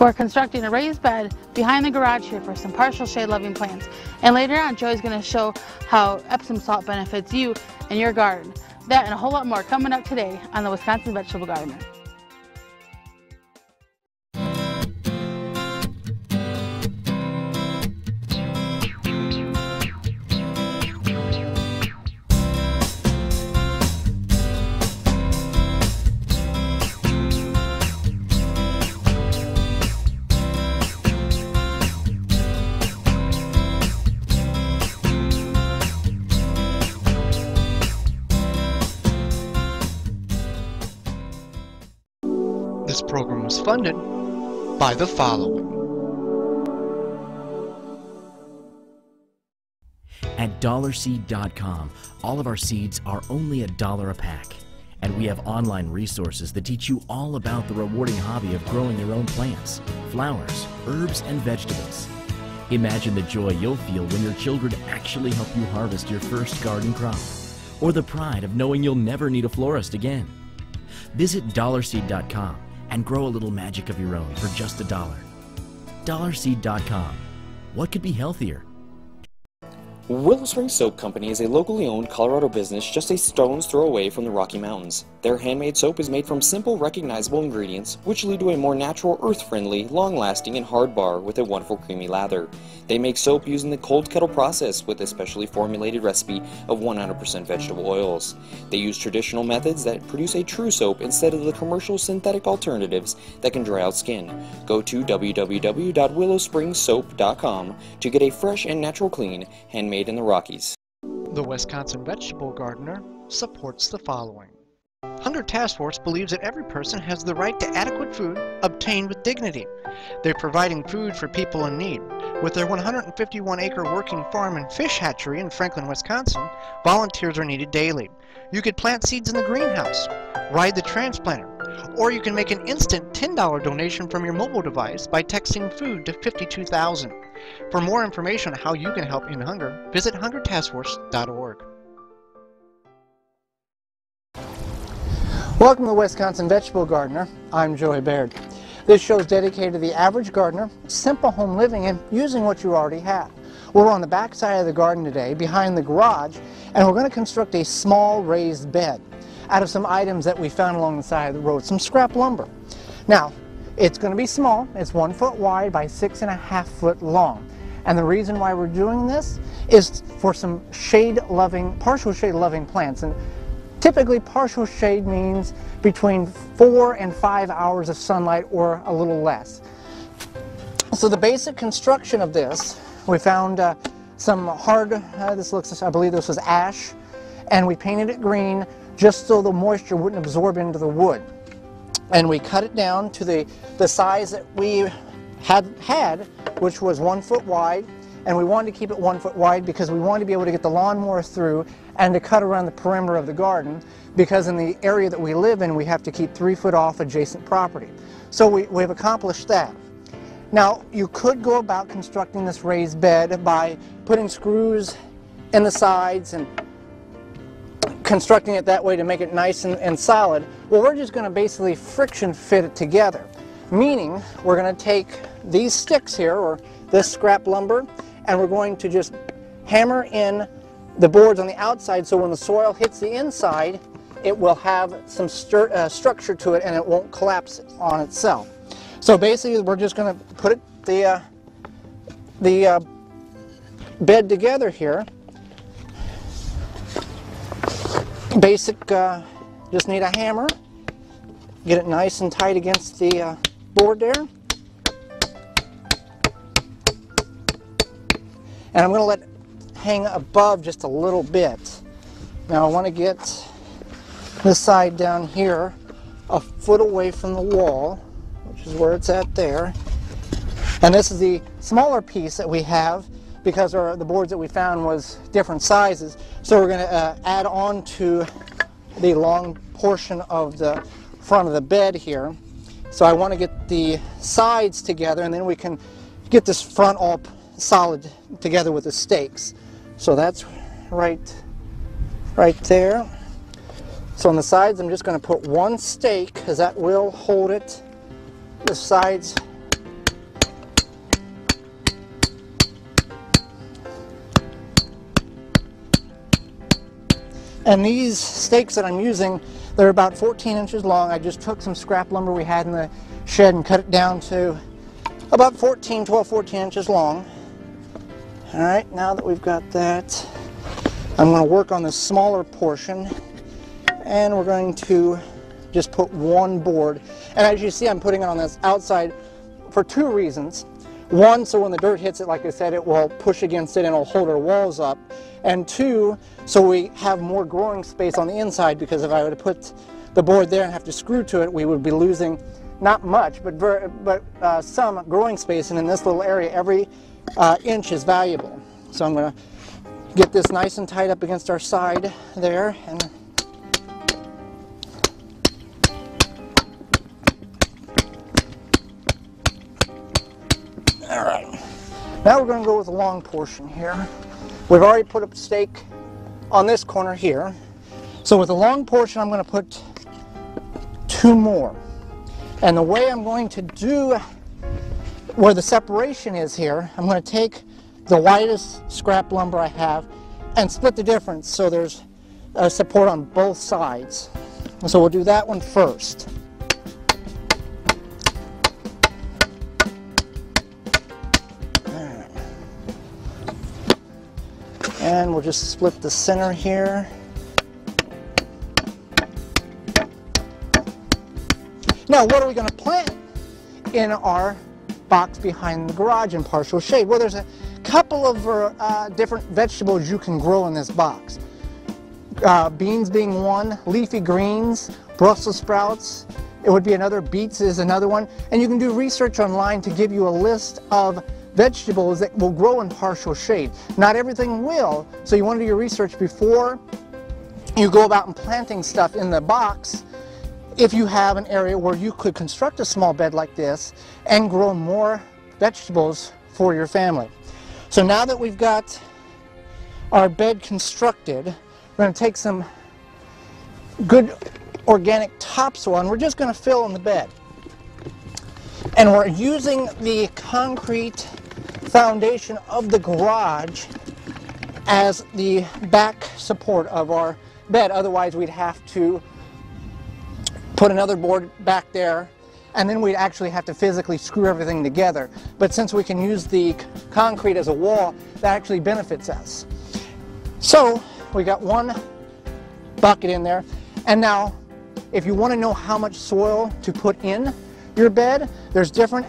We're constructing a raised bed behind the garage here for some partial shade loving plants. And later on, Joey's going to show how Epsom salt benefits you and your garden. That and a whole lot more coming up today on the Wisconsin Vegetable Gardener. By the following. At dollarseed.com, all of our seeds are only a dollar a pack. And we have online resources that teach you all about the rewarding hobby of growing your own plants, flowers, herbs, and vegetables. Imagine the joy you'll feel when your children actually help you harvest your first garden crop, or the pride of knowing you'll never need a florist again. Visit dollarseed.com and grow a little magic of your own for just a dollar. Dollarseed.com. What could be healthier? Willow Spring Soap Company is a locally owned Colorado business just a stone's throw away from the Rocky Mountains. Their handmade soap is made from simple, recognizable ingredients, which lead to a more natural, earth friendly, long lasting, and hard bar with a wonderful creamy lather. They make soap using the cold kettle process with a specially formulated recipe of 100% vegetable oils. They use traditional methods that produce a true soap instead of the commercial synthetic alternatives that can dry out skin. Go to www.willowspringsoap.com to get a fresh and natural clean, handmade in the Rockies. The Wisconsin Vegetable Gardener supports the following. Hunger Task Force believes that every person has the right to adequate food obtained with dignity. They're providing food for people in need. With their 151 acre working farm and fish hatchery in Franklin, Wisconsin, volunteers are needed daily. You could plant seeds in the greenhouse, ride the transplanter, or you can make an instant $10 donation from your mobile device by texting food to 52000. For more information on how you can help end hunger, visit hungertaskforce.org. Welcome to Wisconsin Vegetable Gardener. I'm Joey Baird. This show is dedicated to the average gardener, simple home living, and using what you already have. We're on the back side of the garden today, behind the garage, and we're going to construct a small raised bed out of some items that we found along the side of the road, some scrap lumber. Now, it's going to be small. It's one foot wide by six and a half foot long. And the reason why we're doing this is for some shade-loving, partial shade-loving plants. And typically partial shade means between four and five hours of sunlight or a little less. So the basic construction of this, we found uh, some hard, uh, this looks, I believe this was ash, and we painted it green just so the moisture wouldn't absorb into the wood. And we cut it down to the, the size that we had, had, which was one foot wide, and we wanted to keep it one foot wide because we wanted to be able to get the lawnmower through and to cut around the perimeter of the garden because in the area that we live in we have to keep three foot off adjacent property. So we, we've accomplished that. Now you could go about constructing this raised bed by putting screws in the sides and constructing it that way to make it nice and, and solid. Well we're just going to basically friction fit it together. Meaning we're going to take these sticks here or this scrap lumber and we're going to just hammer in the boards on the outside so when the soil hits the inside it will have some uh, structure to it and it won't collapse on itself. So basically we're just going to put it, the, uh, the uh, bed together here. Basic, uh, just need a hammer, get it nice and tight against the uh, board there. And I'm going to let it hang above just a little bit. Now I want to get this side down here a foot away from the wall, which is where it's at there. And this is the smaller piece that we have because our, the boards that we found was different sizes. So we're going to uh, add on to the long portion of the front of the bed here. So I want to get the sides together and then we can get this front all solid together with the stakes. So that's right, right there. So on the sides, I'm just going to put one stake because that will hold it. The sides And these stakes that I'm using, they're about 14 inches long. I just took some scrap lumber we had in the shed and cut it down to about 14, 12, 14 inches long. All right, now that we've got that, I'm going to work on the smaller portion and we're going to just put one board. And as you see, I'm putting it on this outside for two reasons. One, so when the dirt hits it, like I said, it will push against it and it'll hold our walls up. And two, so we have more growing space on the inside because if I were to put the board there and have to screw to it, we would be losing not much, but, but uh, some growing space. And in this little area, every uh, inch is valuable. So I'm going to get this nice and tight up against our side there. and All right. Now we're going to go with the long portion here. We've already put a stake on this corner here. So with the long portion, I'm going to put two more. And the way I'm going to do where the separation is here, I'm going to take the widest scrap lumber I have and split the difference so there's a support on both sides. So we'll do that one first. And we'll just split the center here. Now, what are we going to plant in our box behind the garage in partial shade? Well, there's a couple of uh, different vegetables you can grow in this box. Uh, beans being one, leafy greens, Brussels sprouts, it would be another, beets is another one. And you can do research online to give you a list of vegetables that will grow in partial shade. Not everything will, so you want to do your research before you go about and planting stuff in the box if you have an area where you could construct a small bed like this and grow more vegetables for your family. So now that we've got our bed constructed, we're going to take some good organic topsoil and we're just going to fill in the bed. And we're using the concrete foundation of the garage as the back support of our bed. Otherwise, we'd have to put another board back there and then we'd actually have to physically screw everything together. But since we can use the concrete as a wall, that actually benefits us. So we got one bucket in there. And now, if you want to know how much soil to put in your bed, there's different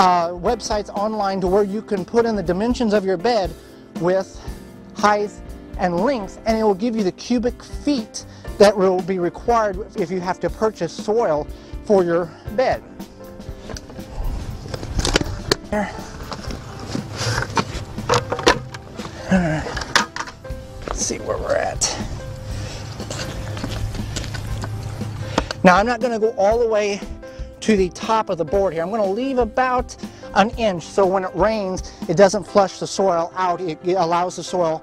uh, websites online to where you can put in the dimensions of your bed with height and length and it will give you the cubic feet that will be required if you have to purchase soil for your bed. There. Let's see where we're at. Now I'm not going to go all the way to the top of the board here. I'm going to leave about an inch so when it rains it doesn't flush the soil out. It, allows the soil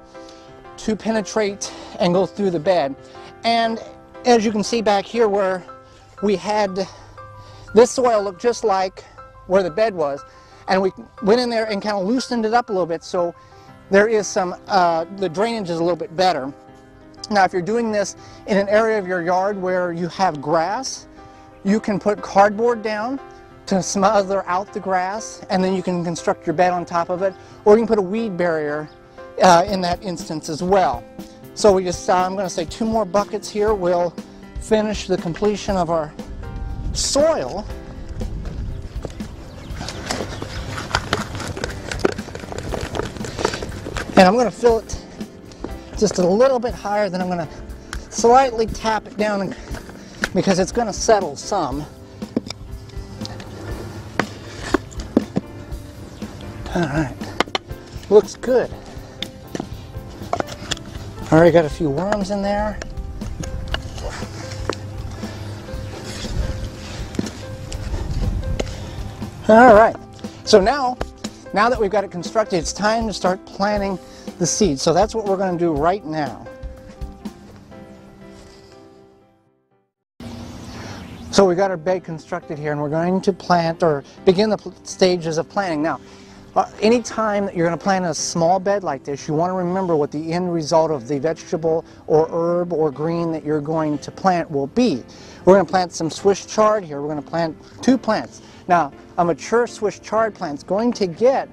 to penetrate and go through the bed. And as you can see back here where we had this soil looked just like where the bed was and we went in there and kind of loosened it up a little bit so there is some, uh, the drainage is a little bit better. Now if you're doing this in an area of your yard where you have grass, you can put cardboard down to smother out the grass and then you can construct your bed on top of it or you can put a weed barrier uh, in that instance as well. So we just, uh, I'm going to say two more buckets here will finish the completion of our soil. And I'm going to fill it just a little bit higher, then I'm going to slightly tap it down because it's going to settle some. All right, looks good. Already got a few worms in there. All right, so now, now that we've got it constructed, it's time to start planting the seeds. So that's what we're going to do right now. So we got our bed constructed here and we're going to plant or begin the stages of planting. Now, uh, anytime that you're going to plant a small bed like this, you want to remember what the end result of the vegetable or herb or green that you're going to plant will be. We're going to plant some Swiss chard here. We're going to plant two plants. Now, a mature Swiss chard plant is going to get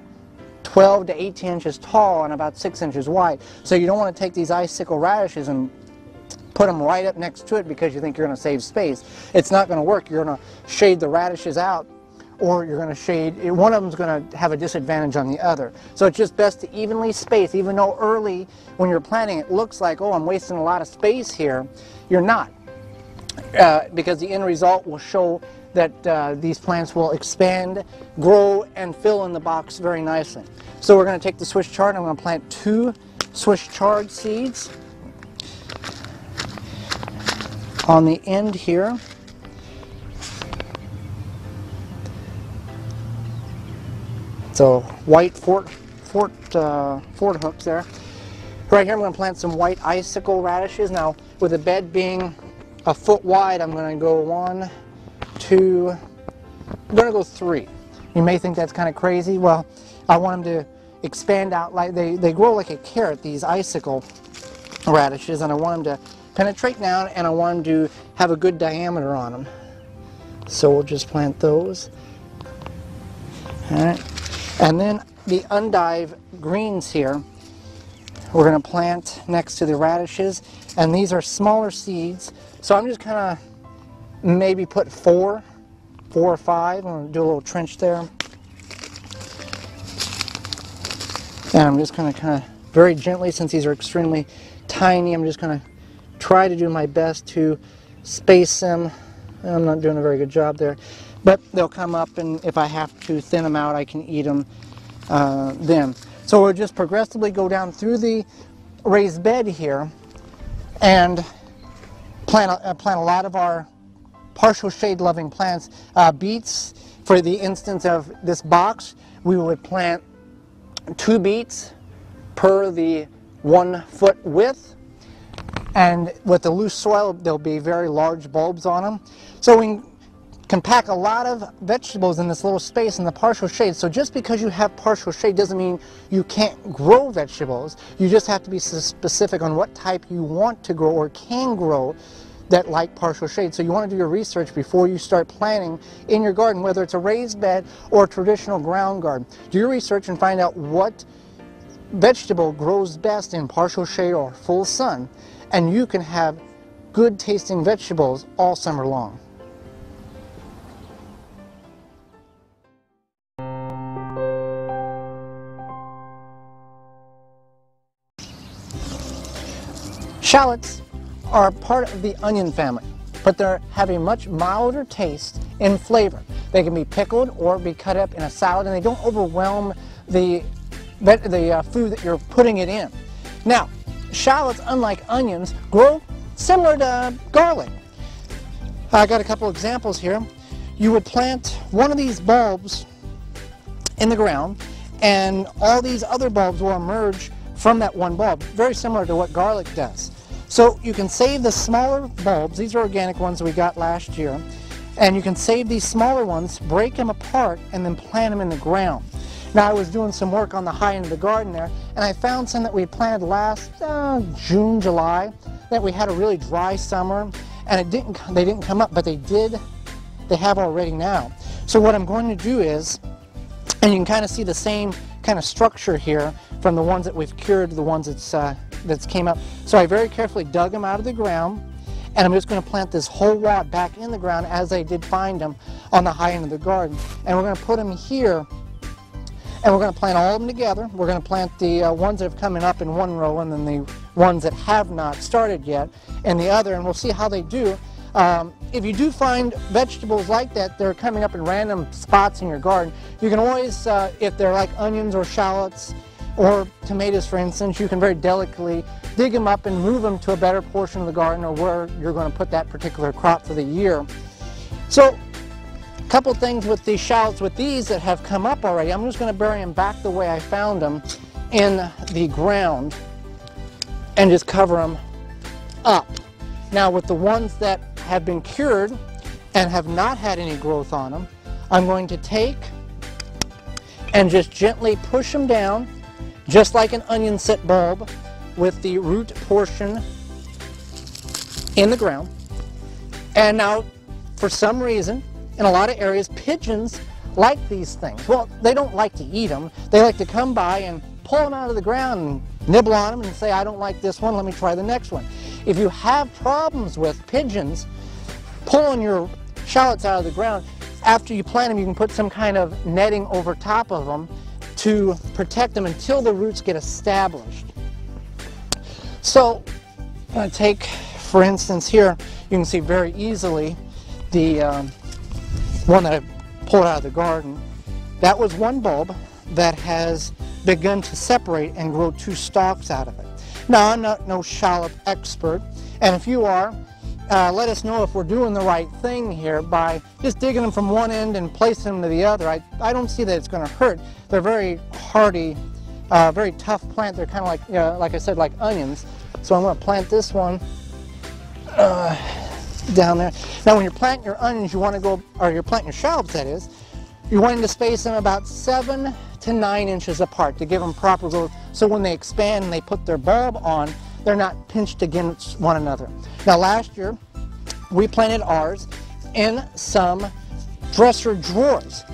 12 to 18 inches tall and about 6 inches wide. So you don't want to take these icicle radishes and put them right up next to it because you think you're going to save space. It's not going to work. You're going to shade the radishes out or you're going to shade, one of them is going to have a disadvantage on the other. So it's just best to evenly space, even though early when you're planting it looks like, oh, I'm wasting a lot of space here. You're not. Uh, because the end result will show that uh, these plants will expand, grow, and fill in the box very nicely. So we're going to take the Swiss chard, I'm going to plant two Swiss chard seeds on the end here. So white fort, fort, uh, fort hooks there. Right here I'm going to plant some white icicle radishes. Now with the bed being a foot wide I'm going to go one, two, I'm going to go three. You may think that's kind of crazy. Well, I want them to expand out like they, they grow like a carrot, these icicle radishes, and I want them to penetrate down and I want them to have a good diameter on them. So we'll just plant those. All right. And then the endive greens here, we're going to plant next to the radishes. And these are smaller seeds. So I'm just kind of maybe put four, four or five. I'm going to do a little trench there. And I'm just going to kind of very gently, since these are extremely tiny, I'm just going to try to do my best to space them. I'm not doing a very good job there. But they'll come up and if I have to thin them out, I can eat them uh, then. So we'll just progressively go down through the raised bed here and plant a, uh, plant a lot of our partial shade loving plants. Uh, beets, for the instance of this box, we would plant two beets per the one foot width. And with the loose soil, there'll be very large bulbs on them. So we can pack a lot of vegetables in this little space in the partial shade. So just because you have partial shade doesn't mean you can't grow vegetables. You just have to be specific on what type you want to grow or can grow that like partial shade. So you want to do your research before you start planting in your garden, whether it's a raised bed or a traditional ground garden. Do your research and find out what vegetable grows best in partial shade or full sun, and you can have good tasting vegetables all summer long. Shallots are part of the onion family, but they have a much milder taste and flavor. They can be pickled or be cut up in a salad and they don't overwhelm the, the uh, food that you're putting it in. Now, shallots, unlike onions, grow similar to garlic. I got a couple examples here. You would plant one of these bulbs in the ground and all these other bulbs will emerge from that one bulb, very similar to what garlic does. So you can save the smaller bulbs, these are organic ones we got last year, and you can save these smaller ones, break them apart, and then plant them in the ground. Now I was doing some work on the high end of the garden there, and I found some that we planted last uh, June, July, that we had a really dry summer, and it didn't, they didn't come up, but they did, they have already now. So what I'm going to do is, and you can kind of see the same kind of structure here from the ones that we've cured to the ones that's uh, that came up. So I very carefully dug them out of the ground and I'm just going to plant this whole lot back in the ground as I did find them on the high end of the garden. And we're going to put them here and we're going to plant all of them together. We're going to plant the uh, ones that have coming up in one row and then the ones that have not started yet in the other and we'll see how they do. Um, if you do find vegetables like that, they're coming up in random spots in your garden, you can always, uh, if they're like onions or shallots, or tomatoes for instance, you can very delicately dig them up and move them to a better portion of the garden or where you're going to put that particular crop for the year. So couple things with these shallots with these that have come up already, I'm just going to bury them back the way I found them in the ground and just cover them up. Now with the ones that have been cured and have not had any growth on them, I'm going to take and just gently push them down, just like an onion set bulb, with the root portion in the ground. And now, for some reason, in a lot of areas, pigeons like these things. Well, they don't like to eat them. They like to come by and pull them out of the ground and nibble on them and say, I don't like this one, let me try the next one. If you have problems with pigeons pulling your shallots out of the ground, after you plant them, you can put some kind of netting over top of them to protect them until the roots get established. So, I'm going to take, for instance, here, you can see very easily the um, one that I pulled out of the garden. That was one bulb that has begun to separate and grow two stalks out of it. Now, I'm not no shallot expert, and if you are, uh, let us know if we're doing the right thing here by just digging them from one end and placing them to the other. I, I don't see that it's going to hurt. They're very hardy, uh, very tough plant. They're kind of like, uh, like I said, like onions. So I'm going to plant this one uh, down there. Now when you're planting your onions, you want to go, or you're planting your shallots that is, you're wanting to space them about seven to nine inches apart to give them proper growth. So when they expand and they put their bulb on, they're not pinched against one another. Now last year, we planted ours in some dresser drawers.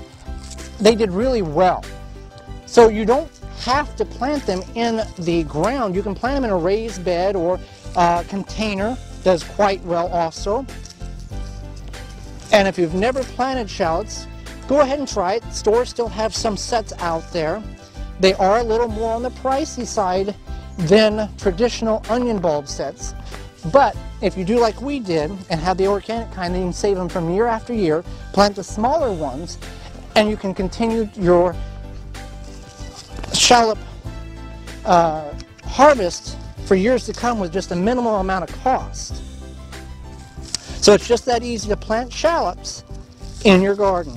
They did really well. So you don't have to plant them in the ground. You can plant them in a raised bed or a container. Does quite well also. And if you've never planted shallots, go ahead and try it. Stores still have some sets out there. They are a little more on the pricey side than traditional onion bulb sets. But if you do like we did and have the organic kind, then you can save them from year after year, plant the smaller ones, and you can continue your shallot uh, harvest for years to come with just a minimal amount of cost. So it's just that easy to plant shallots in your garden.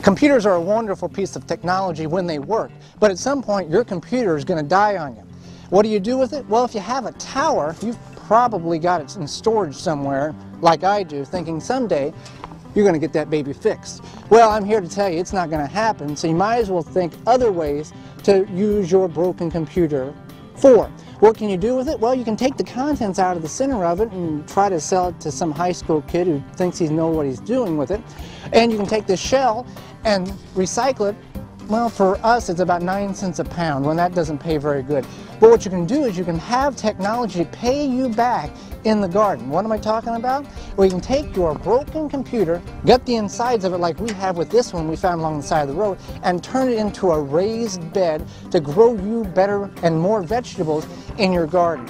Computers are a wonderful piece of technology when they work, but at some point your computer is going to die on you. What do you do with it? Well, if you have a tower, you've probably got it in storage somewhere, like I do, thinking someday you're going to get that baby fixed. Well, I'm here to tell you it's not going to happen, so you might as well think other ways to use your broken computer for. What can you do with it? Well, you can take the contents out of the center of it and try to sell it to some high school kid who thinks he knows what he's doing with it. And you can take the shell and recycle it. Well, for us, it's about nine cents a pound when that doesn't pay very good. But what you can do is you can have technology pay you back in the garden. What am I talking about? Well, you can take your broken computer, get the insides of it like we have with this one we found along the side of the road, and turn it into a raised bed to grow you better and more vegetables in your garden.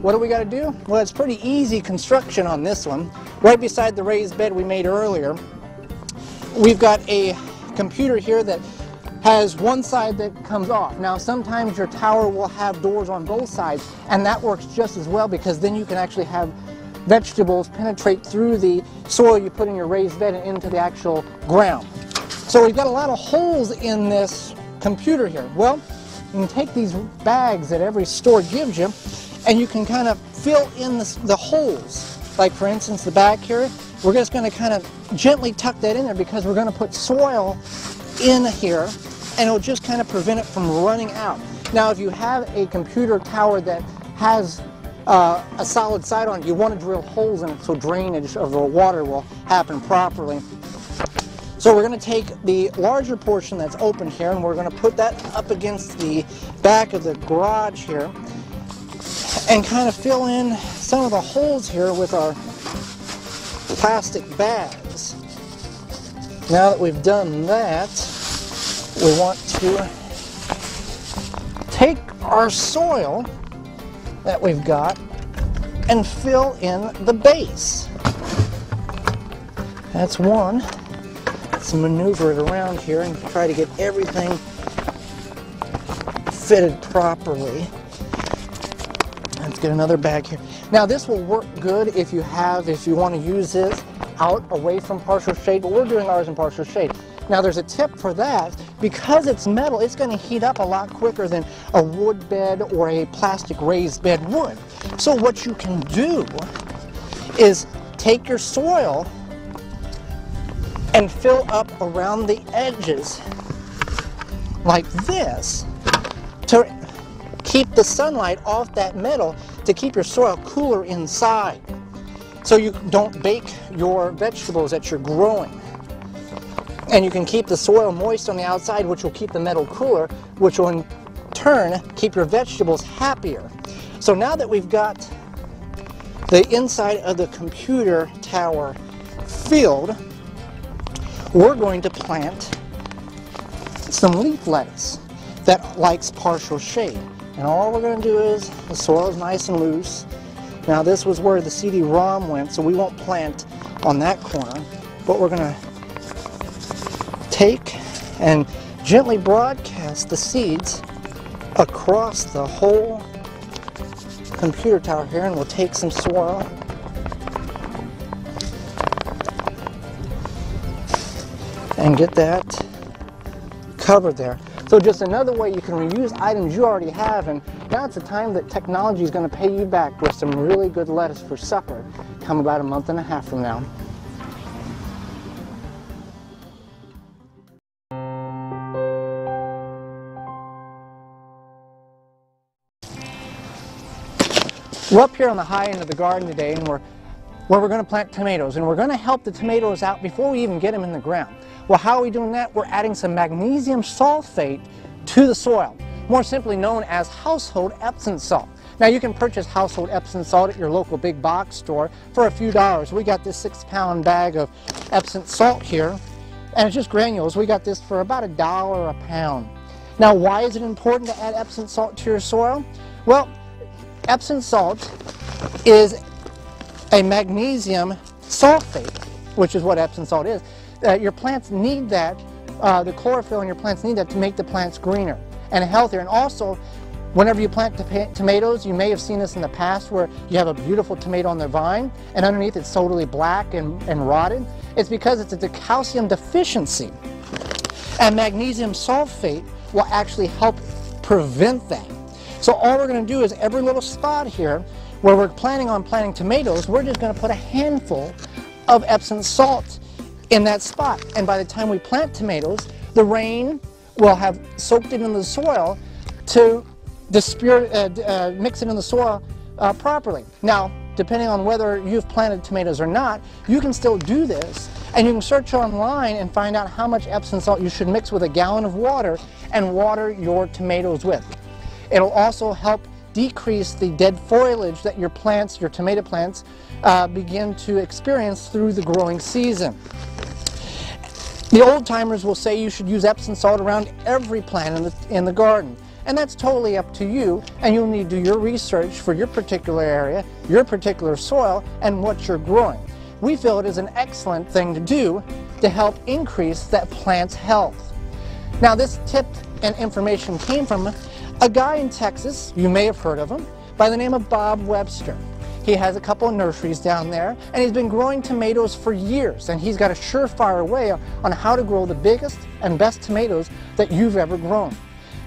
What do we got to do? Well, it's pretty easy construction on this one. Right beside the raised bed we made earlier, we've got a computer here that has one side that comes off. Now sometimes your tower will have doors on both sides and that works just as well because then you can actually have vegetables penetrate through the soil you put in your raised bed and into the actual ground. So we've got a lot of holes in this computer here. Well, you can take these bags that every store gives you and you can kind of fill in the, the holes. Like for instance the back here, we're just going to kind of gently tuck that in there because we're going to put soil in here and it'll just kind of prevent it from running out. Now if you have a computer tower that has uh, a solid side on it, you want to drill holes in it so drainage of the water will happen properly. So we're going to take the larger portion that's open here and we're going to put that up against the back of the garage here and kind of fill in some of the holes here with our plastic bags. Now that we've done that, we want to take our soil that we've got and fill in the base. That's one. Let's maneuver it around here and try to get everything fitted properly. Let's get another bag here. Now this will work good if you have, if you want to use this out away from partial shade, but we're doing ours in partial shade. Now there's a tip for that. Because it's metal, it's going to heat up a lot quicker than a wood bed or a plastic raised bed would. So what you can do is take your soil and fill up around the edges like this to keep the sunlight off that metal to keep your soil cooler inside so you don't bake your vegetables that you're growing. And you can keep the soil moist on the outside, which will keep the metal cooler, which will in turn keep your vegetables happier. So now that we've got the inside of the computer tower filled, we're going to plant some leaf lettuce that likes partial shade. And all we're going to do is, the soil is nice and loose. Now this was where the CD-ROM went, so we won't plant on that corner. But we're going to take and gently broadcast the seeds across the whole computer tower here and we'll take some soil and get that covered there. So just another way you can reuse items you already have and now it's the time that technology is going to pay you back with some really good lettuce for supper come about a month and a half from now. We're up here on the high end of the garden today and we're where we're going to plant tomatoes and we're going to help the tomatoes out before we even get them in the ground. Well, how are we doing that? We're adding some magnesium sulfate to the soil, more simply known as household Epsom salt. Now you can purchase household Epsom salt at your local big box store for a few dollars. We got this six pound bag of Epsom salt here and it's just granules. We got this for about a dollar a pound. Now why is it important to add Epsom salt to your soil? Well, Epsom salt is a magnesium sulfate, which is what Epsom salt is. Uh, your plants need that, uh, the chlorophyll in your plants need that to make the plants greener and healthier. And also, whenever you plant tomatoes, you may have seen this in the past where you have a beautiful tomato on the vine and underneath it's totally black and, and rotted. It's because it's a calcium deficiency. And magnesium sulfate will actually help prevent that. So all we're going to do is every little spot here where we're planning on planting tomatoes, we're just going to put a handful of Epsom salt in that spot. And by the time we plant tomatoes, the rain will have soaked it in the soil to dispure, uh, uh, mix it in the soil uh, properly. Now, depending on whether you've planted tomatoes or not, you can still do this and you can search online and find out how much Epsom salt you should mix with a gallon of water and water your tomatoes with. It'll also help decrease the dead foliage that your plants, your tomato plants, uh, begin to experience through the growing season. The old timers will say you should use Epsom salt around every plant in the, in the garden. And that's totally up to you, and you'll need to do your research for your particular area, your particular soil, and what you're growing. We feel it is an excellent thing to do to help increase that plant's health. Now this tip and information came from a guy in Texas, you may have heard of him, by the name of Bob Webster. He has a couple of nurseries down there, and he's been growing tomatoes for years, and he's got a surefire way on how to grow the biggest and best tomatoes that you've ever grown.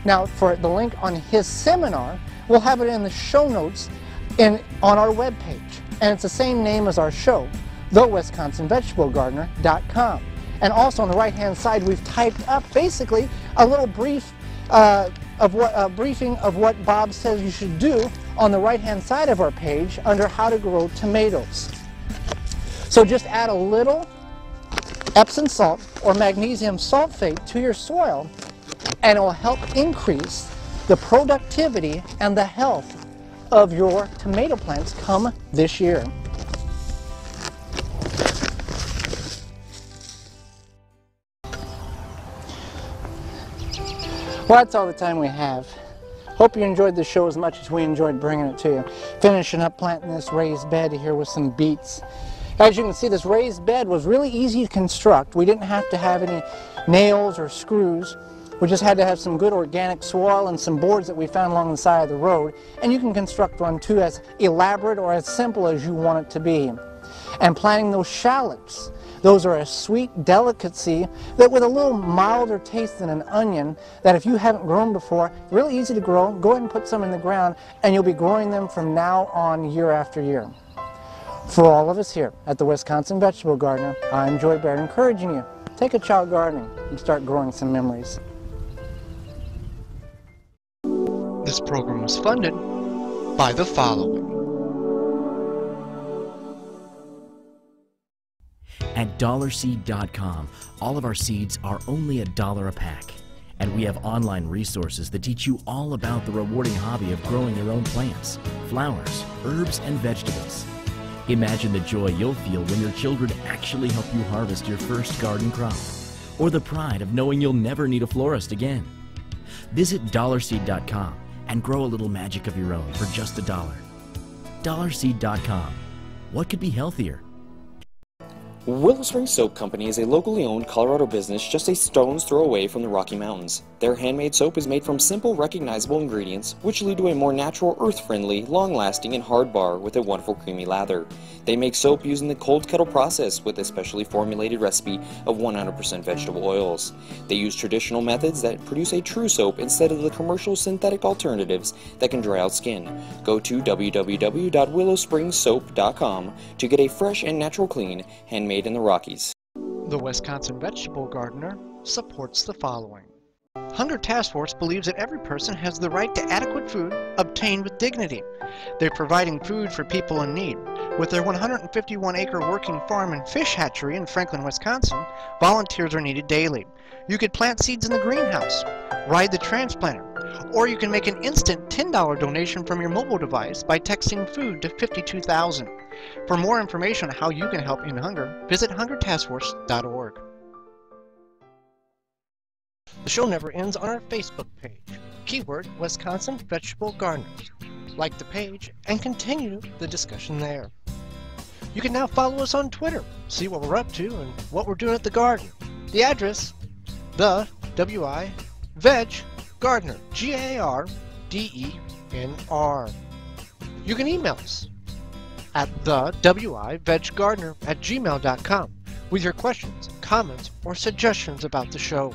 Now, for the link on his seminar, we'll have it in the show notes in, on our webpage, and it's the same name as our show, thewisconsinvegetablegardener.com. And also on the right-hand side, we've typed up basically a little brief uh, of what a briefing of what Bob says you should do on the right-hand side of our page under how to grow tomatoes. So just add a little Epsom salt or magnesium sulfate to your soil and it will help increase the productivity and the health of your tomato plants come this year. Well, that's all the time we have. Hope you enjoyed the show as much as we enjoyed bringing it to you. Finishing up planting this raised bed here with some beets. As you can see, this raised bed was really easy to construct. We didn't have to have any nails or screws. We just had to have some good organic soil and some boards that we found along the side of the road. And you can construct one too as elaborate or as simple as you want it to be. And planting those shallots. Those are a sweet delicacy that with a little milder taste than an onion that if you haven't grown before, really easy to grow. Go ahead and put some in the ground and you'll be growing them from now on year after year. For all of us here at the Wisconsin Vegetable Gardener, I'm Joey Baird encouraging you, take a child gardening and start growing some memories. This program was funded by the following. At dollarseed.com, all of our seeds are only a dollar a pack. And we have online resources that teach you all about the rewarding hobby of growing your own plants, flowers, herbs, and vegetables. Imagine the joy you'll feel when your children actually help you harvest your first garden crop, or the pride of knowing you'll never need a florist again. Visit dollarseed.com and grow a little magic of your own for just a dollar. Dollarseed.com. What could be healthier? Willow Spring Soap Company is a locally owned Colorado business just a stone's throw away from the Rocky Mountains. Their handmade soap is made from simple, recognizable ingredients, which lead to a more natural, earth-friendly, long-lasting, and hard bar with a wonderful creamy lather. They make soap using the cold kettle process with a specially formulated recipe of 100% vegetable oils. They use traditional methods that produce a true soap instead of the commercial synthetic alternatives that can dry out skin. Go to www.willowspringsoap.com to get a fresh and natural clean, handmade in the Rockies. The Wisconsin Vegetable Gardener supports the following. Hunger Task Force believes that every person has the right to adequate food obtained with dignity. They're providing food for people in need. With their 151 acre working farm and fish hatchery in Franklin, Wisconsin, volunteers are needed daily. You could plant seeds in the greenhouse, ride the transplanter, or you can make an instant $10 donation from your mobile device by texting food to 52000. For more information on how you can help end hunger, visit hungertaskforce.org. The show never ends on our Facebook page. Keyword Wisconsin Vegetable Gardeners. Like the page and continue the discussion there. You can now follow us on Twitter, see what we're up to and what we're doing at the garden. The address, the W-I Veg Gardener, G-A-R-D-E-N-R. You can email us at the W-I Veg Gardener at gmail.com with your questions, comments, or suggestions about the show.